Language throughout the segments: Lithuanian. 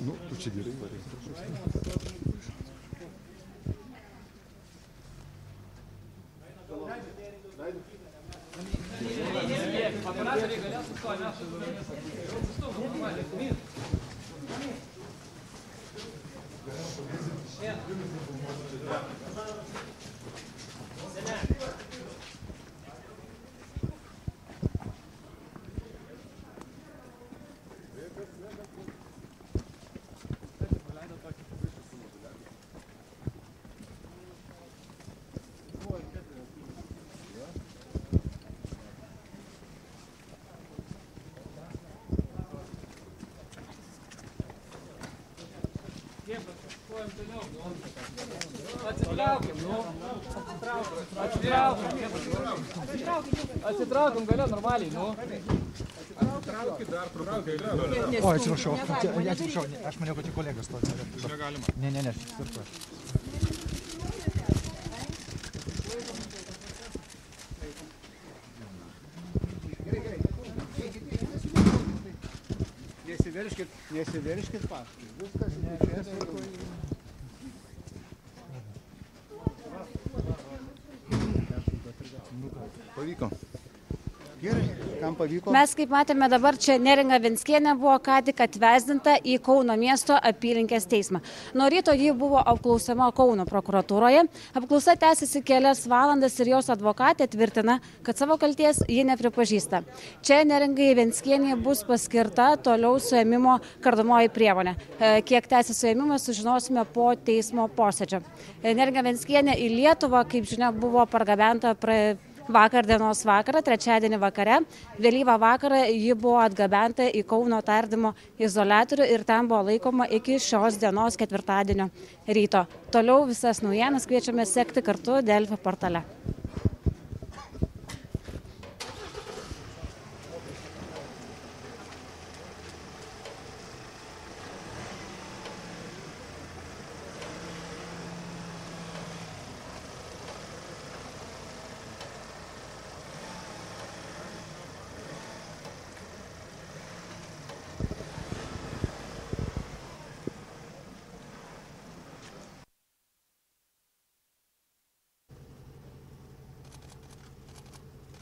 Ну, Türkçe diyorum. Нет. Atsitraukim, nu. Atsitraukim. Atsitraukim, galia normaliai, nu. O, atsiprašau, čia- atsiprašau, ne, aš maniau, kad tik kolegas to negalima. Ne, ne, ne, tvarkoj. Nesiverškit, nesiverškit paskui. Viskas išės Pavyko. Gerai, kam pavyko? Mes, kaip matėme dabar, čia Neringa Venskienė buvo ką tik atvesdinta į Kauno miesto apylinkės teismą. Nuo ryto ji buvo apklausama Kauno prokuratūroje. Apklausa tęsiasi kelias valandas ir jos advokatė tvirtina, kad savo kalties ji nepripažįsta. Čia Neringai Venskienė bus paskirta toliau suėmimo kardomoji priemonė. E, Kiek tęsis suėmimas, sužinosime po teismo posėdžio. E, Neringa Venskienė į Lietuvą, kaip žinia, buvo pargabenta pra vakar dienos vakarą, trečiadienį vakare. Vėlyvą vakarą ji buvo atgabenta į Kauno tardymo izolatorių ir ten buvo laikoma iki šios dienos ketvirtadienio ryto. Toliau visas naujienas kviečiame sekti kartu Delfi portale.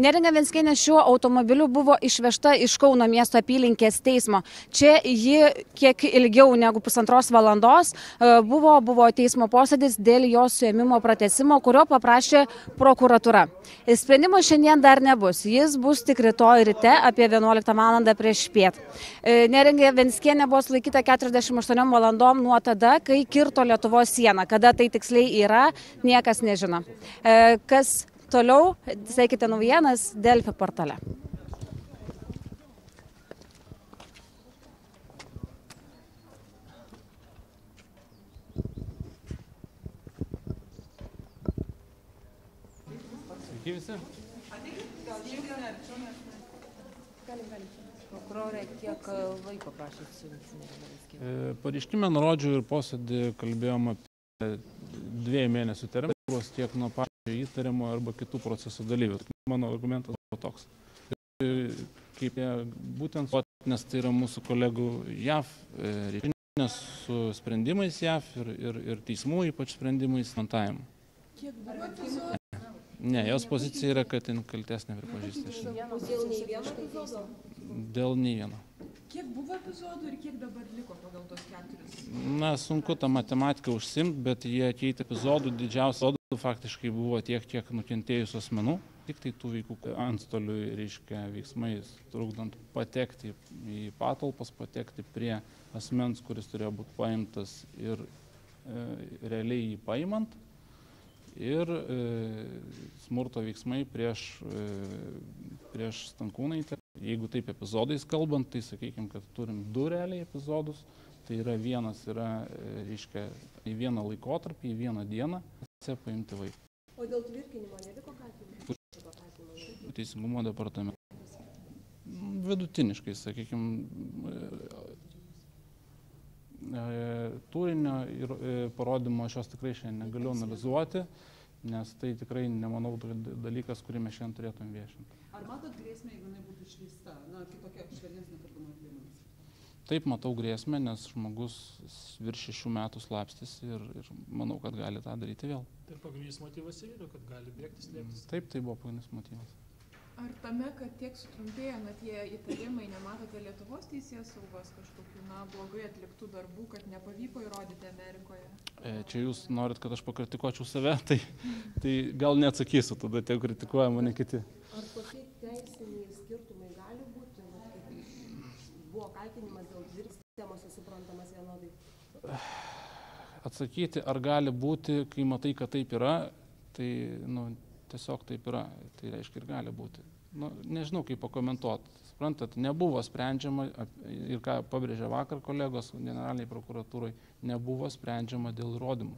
Neringa Venskienė šiuo automobiliu buvo išvežta iš Kauno miesto apylinkės teismo. Čia ji kiek ilgiau negu pusantros valandos e, buvo, buvo teismo posėdis dėl jos suėmimo pratesimo, kurio paprašė prokuratura. Sprendimo šiandien dar nebus. Jis bus tik rytoj ryte apie 11 val. prieš piet. E, Neringa Venskienė buvo sulaikyta 48 valandom nuo tada, kai kirto Lietuvos sieną. Kada tai tiksliai yra, niekas nežino. E, Kas Toliau sekite naujienas Delfi portale. Sveiki visi. Prokurorė, kiek laiko prašė suimti Neringa E, Pareiškime nurodžiau ir posėdį kalbėjom apie dviejų mėnesių terminus tiek nuo pačio įtariamo arba kitų procesų dalyvių. Mano argumentas buvo toks. Ir kaip jie būtent, nes tai yra mūsų kolegų JAV e, reiškinės su sprendimais JAV ir, ir, ir teismų ypač sprendimais montavimu. Ne, jos pozicija yra, kad jin kalties nepripažįsta. Dėl nei vieno epizodo. Dėl nei vieno. Kiek buvo epizodų ir kiek dabar liko pagal tos keturis? Na, sunku tą matematiką užsimti, bet jie keitė epizodų, didžiausių epizodų faktiškai buvo tiek, kiek nukentėjusių asmenų, tik tai tų veikų antstoliui, reiškia, veiksmais, trukdant patekti į patalpas, patekti prie asmens, kuris turėjo būti paimtas ir e, realiai jį paimant. Ir e, smurto veiksmai prieš, e, prieš Stankūnaitę. Jeigu taip epizodais kalbant, tai sakykime, kad turim du realiai epizodus Tai yra vienas yra, e, reiškia, į vieną laikotarpį, į vieną dieną, paimti vaiką. O dėl tvirkinimo neliko kaltinimo. Teisingumo departamente. Mm, Vidutiniškai, sakykime, turinio ir e, parodymo aš jos tikrai šiandien negaliu analizuoti, nes tai tikrai nemanau dalykas, kurį mes šiandien turėtum viešinti. Ar matot grėsmę, jeigu jinai būtų išleista? Na, kitokia švelnesnė. Taip matau grėsmę, nes žmogus virš šešių metų slapstis ir, ir manau, kad gali tą daryti vėl. Tai pagrindinis motyvas ir yra, kad gali bėgti, slėptis. Taip, tai buvo pagrindinis motyvas. Ar tame, kad tiek sutrumpėjo na, tie įtarimai, nematote Lietuvos teisės saugos kažkokių, na, blogai atliktų darbų, kad nepavyko įrodyti Amerikoje? E, Čia jūs norit, kad aš pakritikuočiau save, tai, tai gal neatsakysiu, tada tie kritikuoja mane kiti. Ar tokie teisiniai skirtumai gali būti, vat kaip buvo kaltinimas dėl tvirtinimo suprantamas vienodai? Atsakyti, ar gali būti, kai matai, kad taip yra, tai nu, tiesiog taip yra. Tai reiškia ir gali būti. Nu, nežinau, kaip pakomentuoti. Suprantat, nebuvo sprendžiama, ir ką pabrėžė vakar kolegos generaliniai prokuratūrai, nebuvo sprendžiama dėl įrodymų.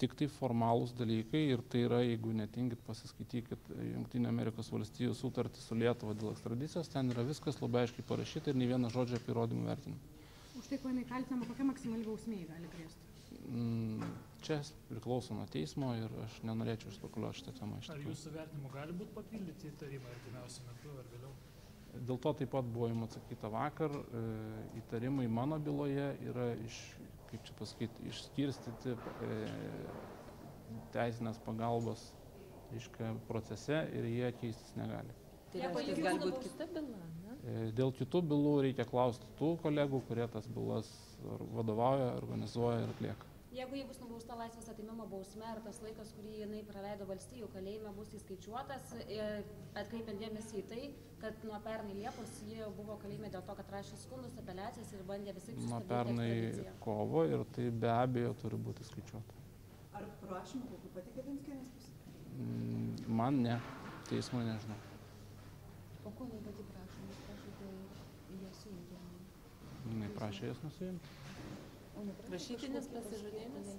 Tik tai formalūs dalykai ir tai yra, jeigu netingit, pasiskaitykit Junktinio Amerikos valstijų sutartį su Lietuva dėl ekstradicijos, ten yra viskas labai aiškiai parašyta ir nei vieno žodžio apie įrodymų vertinimą. Už tai, ko jinai kaltinama, kokia maksimali bausmė gali grėsti? Mm, Čia priklauso nuo teismo ir aš nenorėčiau spekuliuoti šitą temą. iš Ar jūsų vertinimu gali būti papildyti įtarimai artimiausiu metu ar vėliau? Dėl to taip pat buvo jums atsakyta vakar. e, Įtarimai mano byloje yra iš, kaip čia pasakyti, išskirstyti e, teisinės pagalbos reiškia, procese ir jie keistis negali. Tai reiškia, gali būti kita byla, Dėl kitų bylų reikia klausti tų kolegų, kurie tas bylas vadovauja, organizuoja ir atlieka. Jeigu jį bus nubausta laisvės atimimo bausme ar tas laikas, kurį jinai praleido valstijų kalėjime, bus įskaičiuotas, e, atkreipiant dėmesį į tai, kad nuo pernai Liepos ji buvo kalėjime dėl to, kad rašė skundus, apeliacijas ir bandė visai Nuo pernai kovo ir tai be abejo turi būti skaičiuota. Ar prašymų kokių patikė Vinskienės pusė? Man ne, teismo nežinau. O ko jinai pati prašo? Jis prašė jas nusiimti. Rašytinis pasižadėjimas?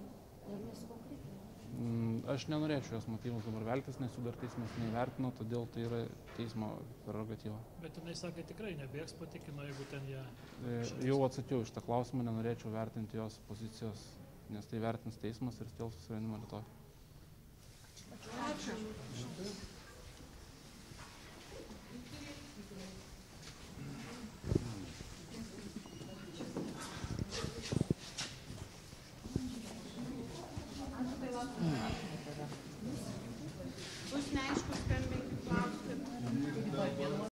Mm, Aš nenorėčiau jos motyvus dabar veltis, nes jų dar teismas neįvertino, todėl tai yra teismo prerogatyva. Bet jinai sakė tikrai nebėgs, patikino, jeigu ten ją... E, Jau atsakiau iš tą klausimą, nenorėčiau vertinti jos pozicijos, nes tai vertins teismas ir stėl susivienimo rytoj. Ačiū.